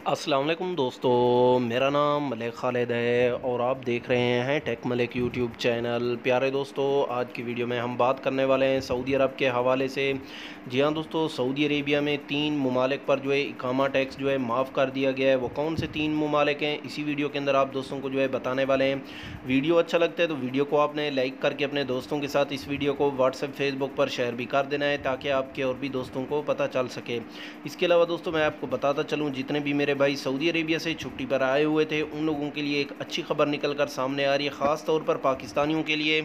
अस्सलाम वालेकुम दोस्तों, मेरा नाम मलिक खालिद है और आप देख रहे हैं टेक मलिक यूट्यूब चैनल। प्यारे दोस्तों, आज की वीडियो में हम बात करने वाले हैं सऊदी अरब के हवाले से। जी हाँ दोस्तों, सऊदी अरेबिया में तीन ममालिक पर जो है इकामा टैक्स जो है माफ़ कर दिया गया है। वो कौन से तीन ममालिक हैं, इसी वीडियो के अंदर आप दोस्तों को जो है बताने वाले हैं। वीडियो अच्छा लगता है तो वीडियो को आपने लाइक करके अपने दोस्तों के साथ इस वीडियो को व्हाट्सएप, फेसबुक पर शेयर भी कर देना है, ताकि आपके और भी दोस्तों को पता चल सके। इसके अलावा दोस्तों, मैं आपको बताता चलूँ, जितने भी मेरे मेरे भाई सऊदी अरेबिया से छुट्टी पर आए हुए थे। उन लोगों के लिए एक अच्छी खबर निकल कर सामने आ रही है ख़ास तौर पर पाकिस्तानियों के लिए।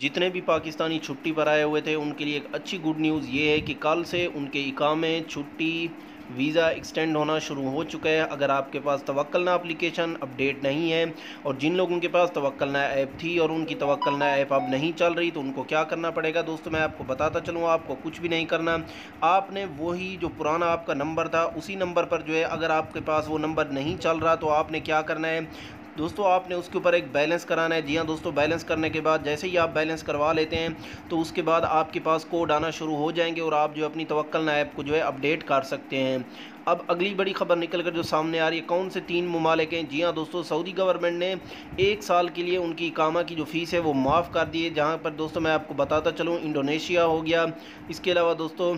जितने भी पाकिस्तानी छुट्टी पर आए हुए थे, उनके लिए एक अच्छी गुड न्यूज़ ये है कि कल से उनके इकामे छुट्टी वीज़ा एक्सटेंड होना शुरू हो चुका है। अगर आपके पास तवक्लना अप्लीकेशन अपडेट नहीं है और जिन लोगों के पास तवक्लना ऐप थी और उनकी तवक्लना ऐप अब नहीं चल रही तो उनको क्या करना पड़ेगा? दोस्तों, मैं आपको बताता चलूँ, आपको कुछ भी नहीं करना। आपने वही जो पुराना आपका नंबर था, उसी नंबर पर जो है, अगर आपके पास वो नंबर नहीं चल रहा तो आपने क्या करना है? दोस्तों, आपने उसके ऊपर एक बैलेंस कराना है। जी हाँ दोस्तों, बैलेंस करने के बाद जैसे ही आप बैलेंस करवा लेते हैं तो उसके बाद आपके पास कोड आना शुरू हो जाएँगे और आप जो अपनी तवक्ल ऐप को जो है अपडेट कर सकते हैं। अब अगली बड़ी खबर निकल कर जो सामने आ रही है, कौन से तीन ममालिक हैं? जी हाँ दोस्तों, सऊदी गवर्नमेंट ने एक साल के लिए उनकी कामा की जो फ़ीस है, वो माफ़ कर दी है। जहाँ पर दोस्तों, मैं आपको बताता चलूँ, इंडोनेशिया हो गया। इसके अलावा दोस्तों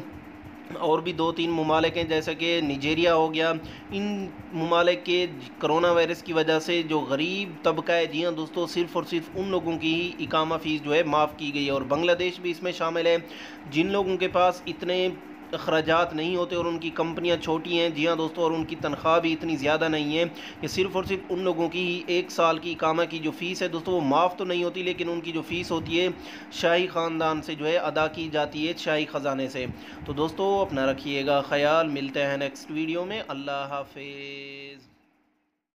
और भी दो तीन ममालिक हैं, जैसे कि निजेरिया हो गया। इन ममालिक के करोना वायरस की वजह से जो गरीब तबका है, जी हाँ दोस्तों, सिर्फ़ और सिर्फ़ उन लोगों की ही इकामा फ़ीस जो है माफ़ की गई है। और बांग्लादेश भी इसमें शामिल है। जिन लोगों के पास इतने अखराज नहीं होते और उनकी कंपनियाँ छोटी हैं। जी हाँ दोस्तों, और उनकी तनख्वाह भी इतनी ज़्यादा नहीं है कि सिर्फ़ और सिर्फ़ उन लोगों की ही एक साल की कामा की जो फ़ीस है। दोस्तों, वो माफ़ तो नहीं होती, लेकिन उनकी जो फ़ीस होती है, शाही ख़ानदान से जो है अदा की जाती है शाही ख़जाने से। तो दोस्तों, अपना रखिएगा ख्याल, मिलते हैं नेक्स्ट वीडियो में। अल्लाह हाफिज़।